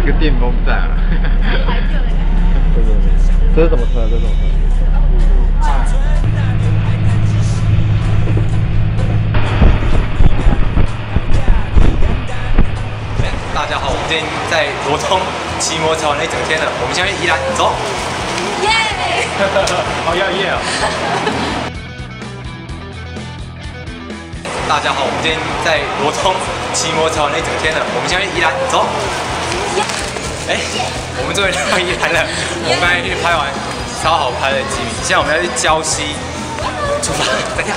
个电风扇啊。这是什么车？这是什么车？大家好，我们今天在罗东骑摩托车玩了一整天了，我们现在去宜兰走。耶！好要耶啊！大家好，我们今天在罗东骑摩托车玩了一整天了，我们现在去宜兰走。哎，我们终于到宜兰了，我们刚才去拍完超好拍的机米，现在我们要去礁溪出发，等一下。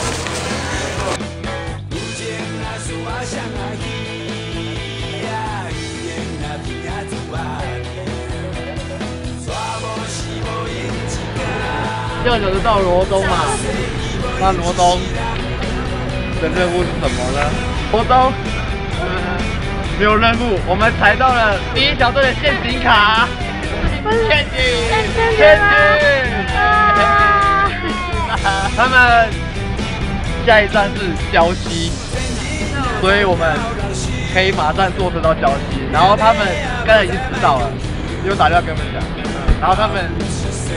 六小时到罗东嘛，那罗东的任务是什么呢？罗东没有任务，我们踩到了第一小队的陷阱卡，陷阱，陷阱，他们下一站是礁溪，所以我们可以马上坐车到礁溪，然后他们刚才已经知道了，又打电话跟我们讲，然后他们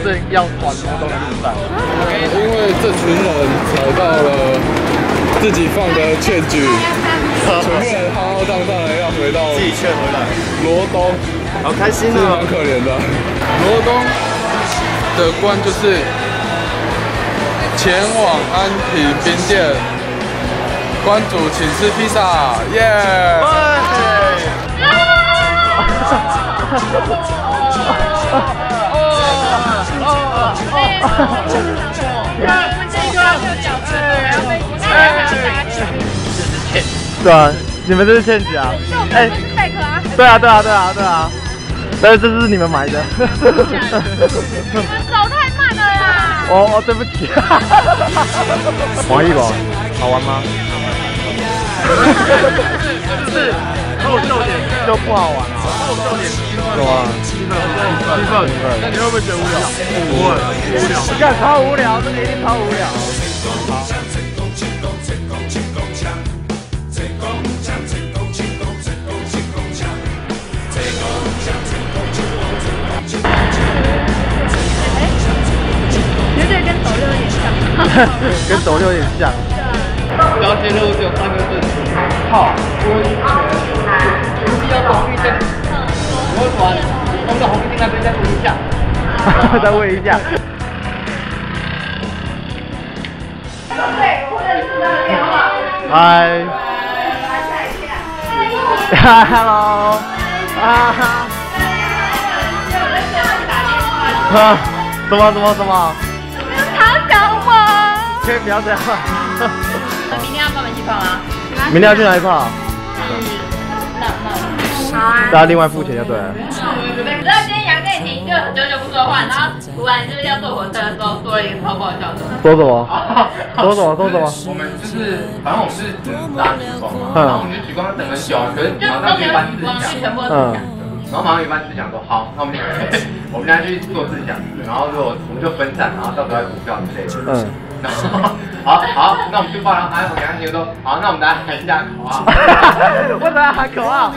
正要往罗东的路上。因为这群人找到了自己放的劝举，全部人浩浩荡荡的要回到自己劝回来，罗东，好开心啊蛮哦！可怜的。罗东的关就是前往安平冰店，关主请吃披萨，耶、对啊，你们这是陷阱啊！哎，对啊，对啊，对啊，对啊，但是这是你们买的。你们走太慢了啦！哦哦，对不起。王一博，好玩吗？是是，后笑点就不好玩了。后笑点积分，对啊，积分，积分，积分。那你会不会觉得无聊？不会，无聊。你看超无聊，这个一定超无聊。绝跟走六有点像。跟斗六有点像。交接任务只有三个字：泡温泉。不是要红绿灯，我转，我们的红绿灯那边再问一下。再问一下。嗨。Hello。啊。啊？什么什么什么？不要这样。明天要跟我们一起跑吗？明天要去哪里跑？好啊。大家另外付钱就对了。你知道今天杨建廷就很久久不说话，然后突然就是要坐火车的时候说了一个超爆笑的。说什么？说什么？说什么？我们就是，反正我们是只能打举光嘛，嗯然后我们就举光等很久，可是马上有一班举光，自强就，全部都是嗯讲。然后马上有一班自强说好，那我们就我们俩去做自强，然后如果我们就分散，然后到时候来补票之类的。嗯。然 后好好，那我们就报，然后哎，我跟他就说好，那我们大家喊一下口号，为什么要喊口号？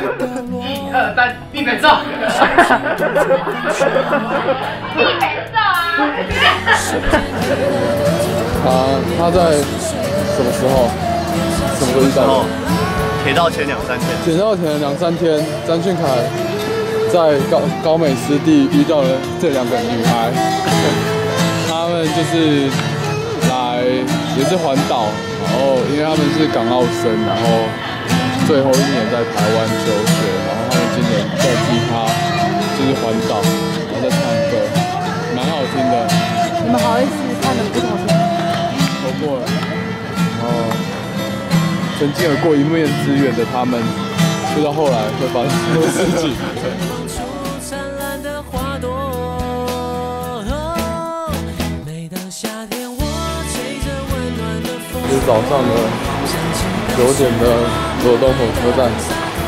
一二三，地北照。地北照啊！他他在什么时候？什么时候遇到的？铁道前两三天。铁道前两三天，张俊凯在高高美湿地遇到了这两个女孩，他们就是来也是环岛，然后因为他们是港澳生，然后最后一年在台湾求学，然后他们今年在吉他就是环岛，然后在唱歌，蛮好听的。你们好意思看的不同钱？投过了，然后曾经有过一面之缘的他们，不知道后来会发生什么事情。是早上的九点的罗东火车站，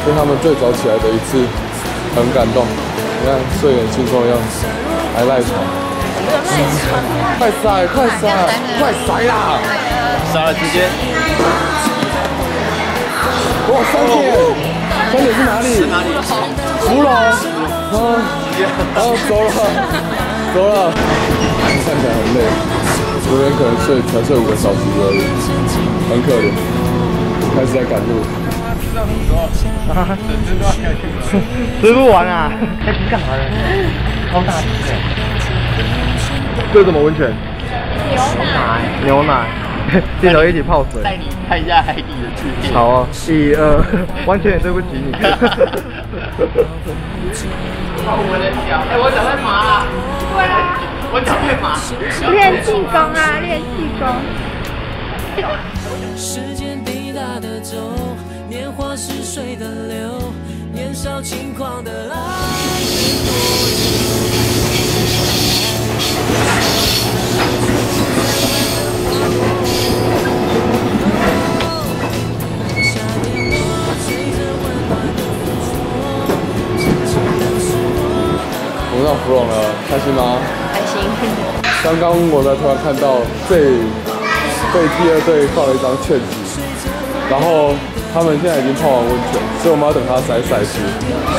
是他们最早起来的一次，很感动。你看睡眼惺忪的样子，还赖床。快塞，快塞，快塞啦！杀了直接。哇，三点，三点是哪里？哪里？芙蓉。啊，走了，走了。看起来很累，昨天可能睡才睡五个小时而已，很可怜。开始在赶路。吃不完啊！开机干嘛呢？超大只的。这是什么温泉？牛奶。牛奶。镜头一起泡水。带你看一下海底的世界。好啊，一二，完全也对不起你。我的脚，哎，我脚在麻了。对啊。我脚在麻。练气功啊，练气功。时间滴答的走，年华似水的流，年少轻狂的爱。到芙蓉了，开心吗？开心。刚刚我在突然看到被被第二队放了一张券子，然后他们现在已经泡完温泉，所以我们要等他甩骰子，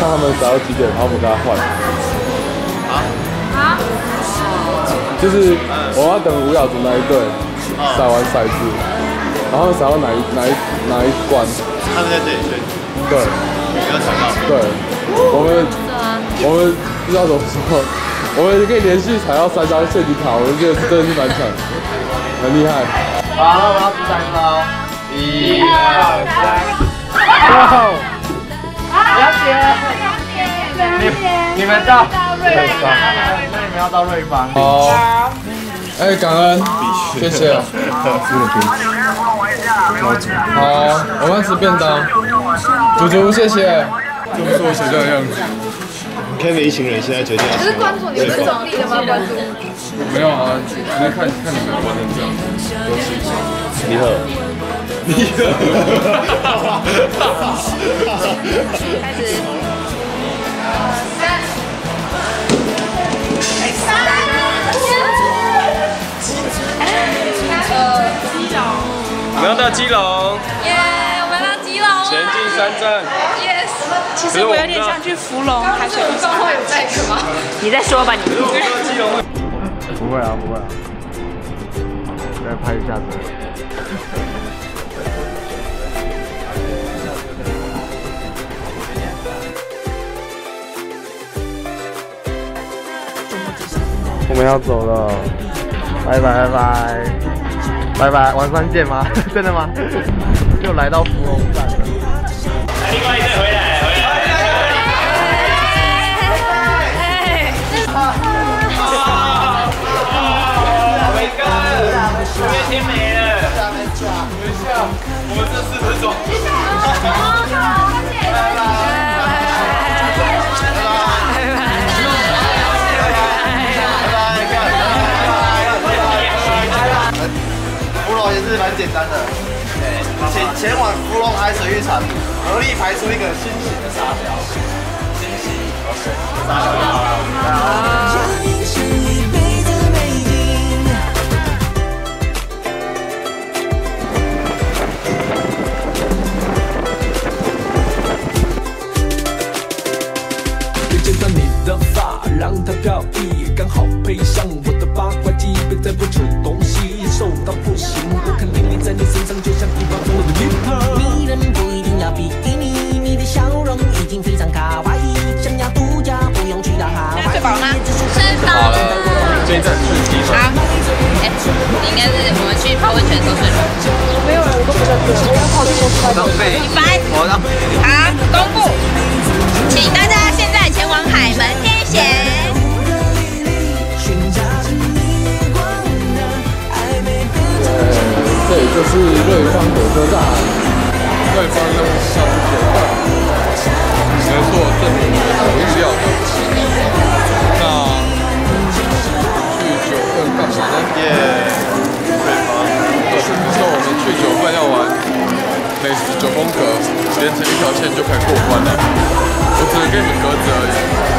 看他们甩到几点，然后我们跟他换。好。就是我要等吴雅竹那一队甩完骰子，然后甩到哪一哪一哪一关？他们在这里对。对，没有想到。对，我们我们不知道怎么说，我们可以连续踩到三张陷阱卡，我们觉得真的是蛮强，很厉害。好了，我要出三个。一二三。哇！了解。你你们到瑞芳，那你们要到瑞芳。好。哎，感恩，谢谢。好，我们吃便当。猪猪，谢谢。这不是我想象的样子。看着一群人现在决定要可是关注你们是中立的吗？关注。没有啊，只是看看你们玩成这样。你好。你好开始。我们要到基隆。耶，我们到基隆。前进三站。Yes。其实我有点想去芙蓉海水浴场。会有这个吗？你再说吧，你。不会啊，不会啊。再拍一下子。我们要走了，拜拜拜拜拜拜，晚上见吗？真的吗？又来到芙蓉站了。我们这四分钟。芙蓉也是蛮简单的，前前往芙蓉海水浴场，合力排出一个新型的沙雕。新型，OK，沙雕去泡温泉的时候睡的。没有人，都不认识，我要跑去说出来。张飞，一百。我的。好，公布，请大家现在前往海门天险。这里就是瑞芳火车站，瑞芳用小铁道，没错，证明我是有料的。那去九份干嘛呢？要玩美食九宫格，连成一条线就可以过关了。我只能给你们格子而已。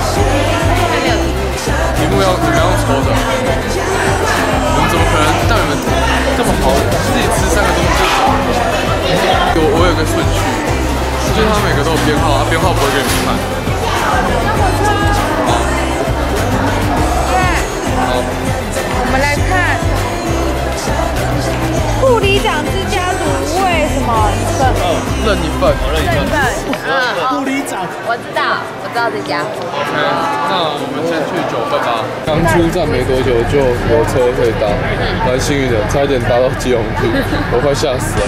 任一份，任一份。护理长，我知道，我知道这家。OK，那我们先去九份吧。刚出站没多久就有车可以搭，蛮幸运的，差一点搭到基隆去，我快吓死了。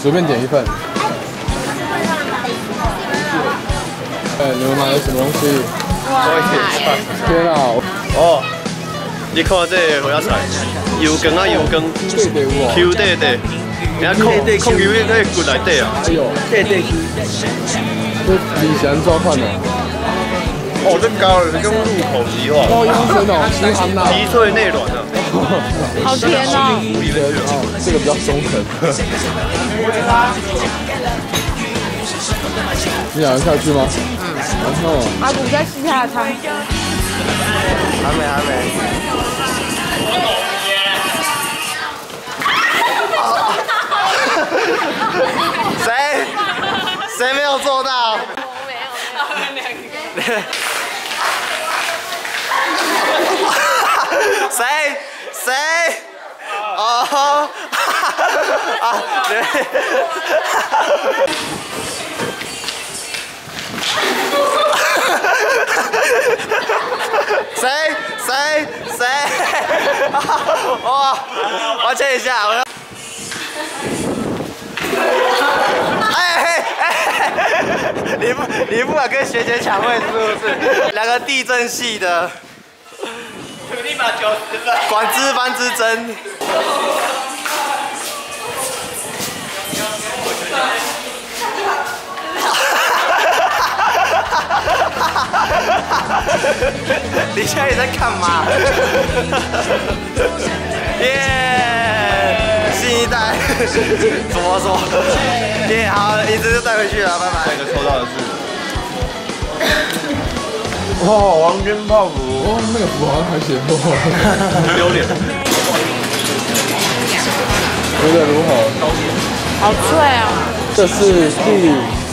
随便点一份。哎，你们买了什么东西？天啊！哦，你看这个我要菜，油羹啊油羹，Q 对对，人家控控油那个骨内底啊，哎呦，对对，这以前抓饭的，哦，这高了，这用入口即化，高音声哦，心寒呐，皮脆内软的，好甜哦！这个哦，这个比较松沉。你想要下去吗？嗯。然后阿古在吃他的汤。还没还没。谁？谁没有做到？谁？谁？哦，啊，对。谁谁谁？哇！我切一下，我要。哎哎哎！你不你不敢跟学姐抢位是不是？两个地震系的。立马九十分。管之班之争。你现在在干嘛？怎么说？耶，好，一直就带回去了，拜拜。这个抽到的是，哇，王军泡芙，哦，那个符好像还写错，丢脸。觉得如何？好脆哦！这是第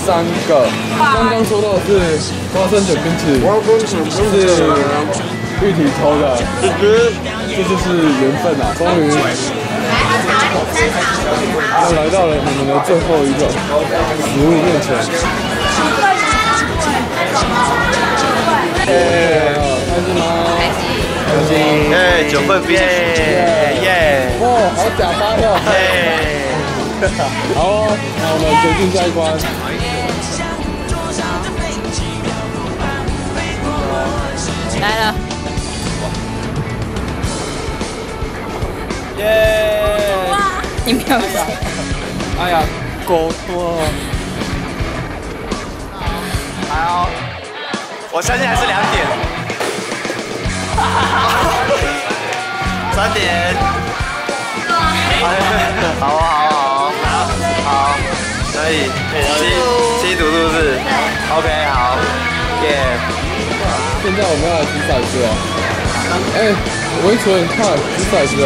三个，刚刚抽到的是花生卷冰淇淋，是玉体抽的，这就是缘分啊！终于，要来到了你们的最后一个食物面前。耶，开心吗？开心。哎，九份边，耶！哦，好假发哟。耶！好哦，那我们决定下一关。你没有想。哎呀，狗多了。来哦，我相信还是两点。三点。好啊好啊好啊，好，可以，七七赌是不是？OK，好，耶。现在我们要来掷骰子了。哎，维纯，快掷骰子了。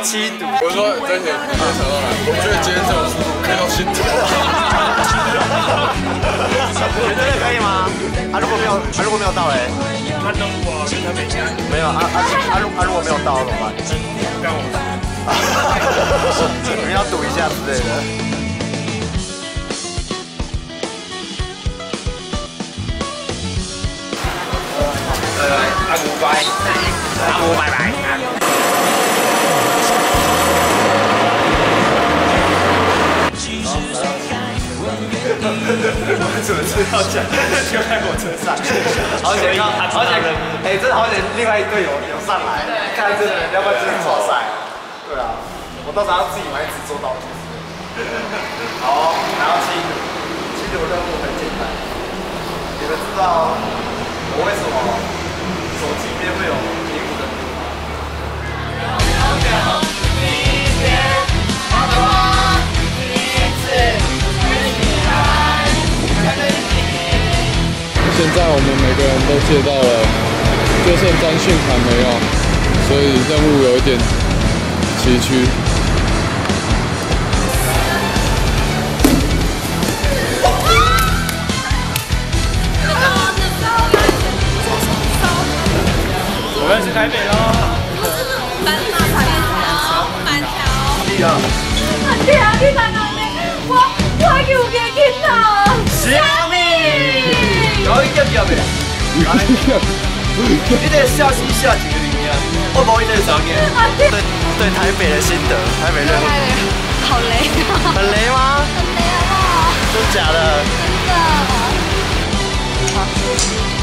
我说真的，你想到哪？我觉得今天这种速度可以到新竹。你觉得可以吗？啊，如果没有，啊，如果没有到嘞？看中我跟他没没有啊啊啊！如啊如果没有到怎么办？干我。你们要赌一下之类的。阿古 拜，阿古拜拜。怎么知道讲？就在火车上，好险，好险，哎，真的好险，另外一队有有上来，看真的，要不然真的超赛。对啊，我到时候要自己买纸做道具。好，然后七组，七组任务很简单，你们知道我为什么手机边会有都借到了，就剩张训凯没有，所以任务有一点崎岖。我们是台北喽。板马彩桥，板桥。你看到没？我我还有给听到。虾米，有一点点未？你得下西下几个零呀？我帮你再找你。对对，台北的心得，台北热。台北。好雷啊！很雷吗？很雷好不好？真假的？真的。